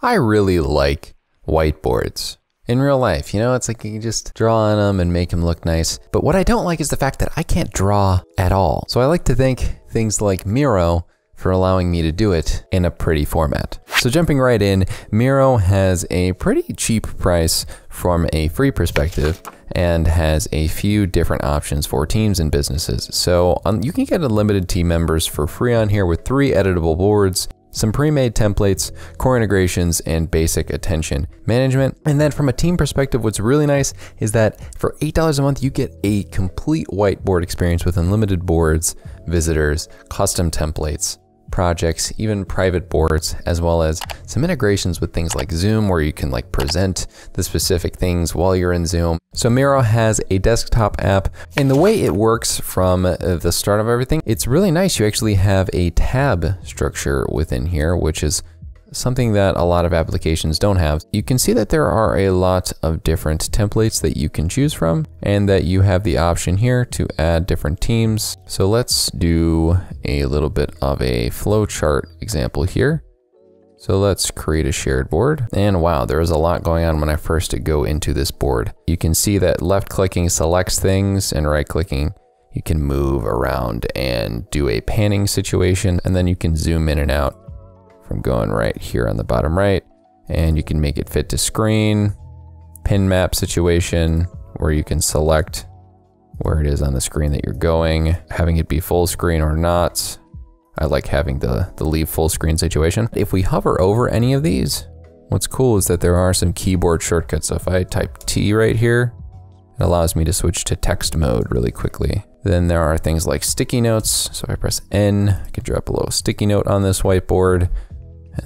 I really like whiteboards. In real life, you know, it's like you can just draw on them and make them look nice. But what I don't like is the fact that I can't draw at all. So I like to thank things like Miro for allowing me to do it in a pretty format. So jumping right in, Miro has a pretty cheap price from a free perspective and has a few different options for teams and businesses. So um, you can get unlimited team members for free on here with three editable boards some pre-made templates, core integrations, and basic attention management. And then from a team perspective, what's really nice is that for $8 a month, you get a complete whiteboard experience with unlimited boards, visitors, custom templates, projects, even private boards, as well as some integrations with things like Zoom where you can like present the specific things while you're in Zoom. So Miro has a desktop app and the way it works from uh, the start of everything, it's really nice. You actually have a tab structure within here, which is something that a lot of applications don't have. You can see that there are a lot of different templates that you can choose from and that you have the option here to add different teams. So let's do a little bit of a flowchart example here. So let's create a shared board. And wow, there is a lot going on when I first go into this board. You can see that left clicking selects things and right clicking you can move around and do a panning situation and then you can zoom in and out from going right here on the bottom right. And you can make it fit to screen, pin map situation, where you can select where it is on the screen that you're going, having it be full screen or not. I like having the, the leave full screen situation. If we hover over any of these, what's cool is that there are some keyboard shortcuts. So if I type T right here, it allows me to switch to text mode really quickly. Then there are things like sticky notes. So if I press N, I can drop a little sticky note on this whiteboard.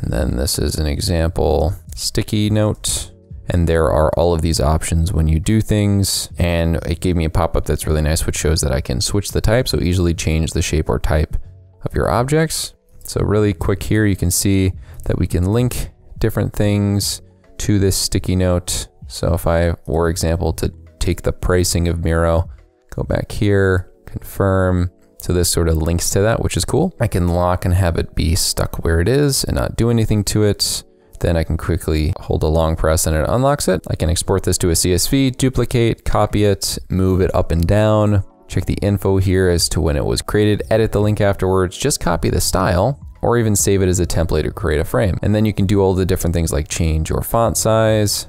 And then this is an example sticky note. And there are all of these options when you do things. And it gave me a pop-up that's really nice, which shows that I can switch the type, so easily change the shape or type of your objects. So really quick here, you can see that we can link different things to this sticky note. So if I were example to take the pricing of Miro, go back here, confirm, so this sort of links to that, which is cool. I can lock and have it be stuck where it is and not do anything to it. Then I can quickly hold a long press and it unlocks it. I can export this to a CSV, duplicate, copy it, move it up and down, check the info here as to when it was created, edit the link afterwards, just copy the style, or even save it as a template or create a frame. And then you can do all the different things like change your font size,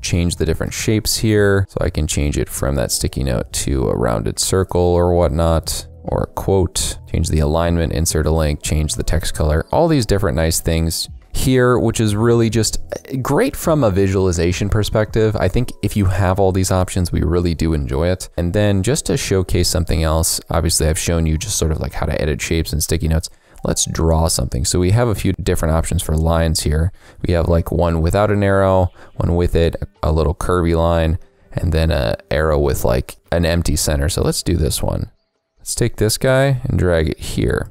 change the different shapes here. So I can change it from that sticky note to a rounded circle or whatnot or quote, change the alignment, insert a link, change the text color, all these different nice things here, which is really just great from a visualization perspective. I think if you have all these options, we really do enjoy it. And then just to showcase something else, obviously I've shown you just sort of like how to edit shapes and sticky notes. Let's draw something. So we have a few different options for lines here. We have like one without an arrow, one with it, a little curvy line, and then a arrow with like an empty center. So let's do this one. Let's take this guy and drag it here.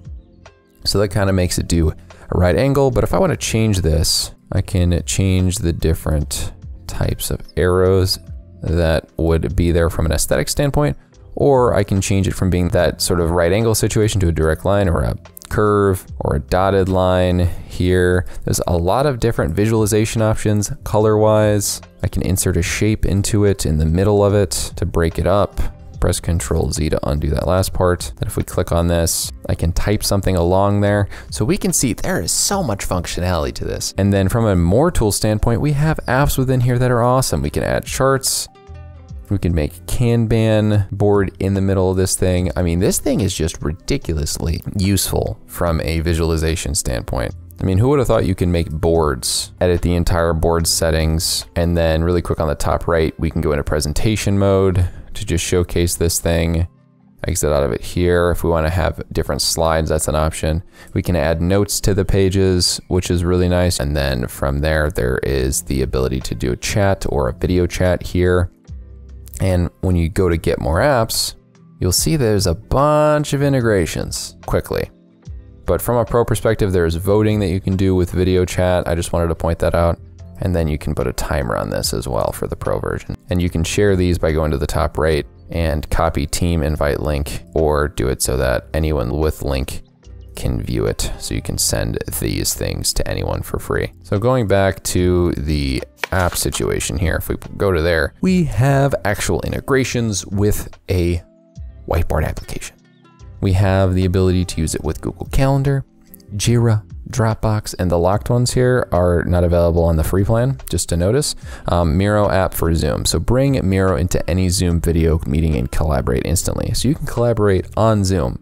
So that kind of makes it do a right angle, but if I want to change this, I can change the different types of arrows that would be there from an aesthetic standpoint, or I can change it from being that sort of right angle situation to a direct line or a curve or a dotted line here. There's a lot of different visualization options color wise. I can insert a shape into it in the middle of it to break it up press Control Z to undo that last part. Then if we click on this, I can type something along there. So we can see there is so much functionality to this. And then from a more tool standpoint, we have apps within here that are awesome. We can add charts, we can make Kanban board in the middle of this thing. I mean, this thing is just ridiculously useful from a visualization standpoint. I mean, who would have thought you can make boards, edit the entire board settings, and then really quick on the top right, we can go into presentation mode, to just showcase this thing. Exit out of it here. If we want to have different slides, that's an option. We can add notes to the pages, which is really nice. And then from there, there is the ability to do a chat or a video chat here. And when you go to get more apps, you'll see there's a bunch of integrations quickly. But from a pro perspective, there's voting that you can do with video chat. I just wanted to point that out. And then you can put a timer on this as well for the pro version. And you can share these by going to the top right and copy team invite link or do it so that anyone with link can view it. So you can send these things to anyone for free. So going back to the app situation here, if we go to there, we have actual integrations with a whiteboard application. We have the ability to use it with Google Calendar, Jira, Dropbox, and the locked ones here are not available on the free plan, just to notice. Um, Miro app for Zoom. So bring Miro into any Zoom video meeting and collaborate instantly. So you can collaborate on Zoom.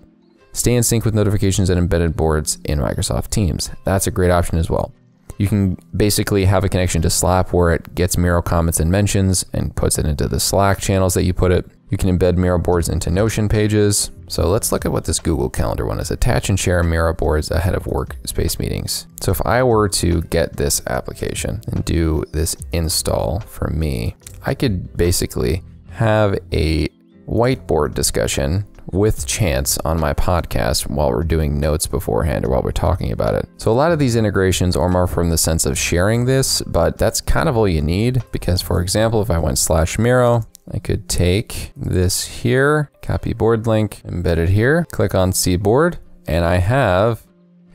Stay in sync with notifications and embedded boards in Microsoft Teams. That's a great option as well. You can basically have a connection to Slack where it gets Miro comments and mentions and puts it into the Slack channels that you put it. You can embed Miro boards into Notion pages. So let's look at what this Google Calendar one is. Attach and share Miro boards ahead of workspace meetings. So if I were to get this application and do this install for me, I could basically have a whiteboard discussion with Chance on my podcast while we're doing notes beforehand or while we're talking about it. So a lot of these integrations are more from the sense of sharing this, but that's kind of all you need because for example, if I went slash Miro, I could take this here, copy board link, embed it here, click on see board, and I have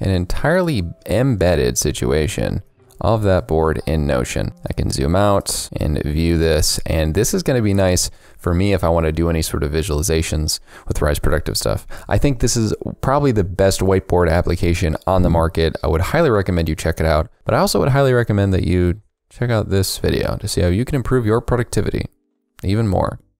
an entirely embedded situation of that board in Notion. I can zoom out and view this, and this is going to be nice for me if I want to do any sort of visualizations with Rise Productive stuff. I think this is probably the best whiteboard application on the market. I would highly recommend you check it out, but I also would highly recommend that you check out this video to see how you can improve your productivity even more.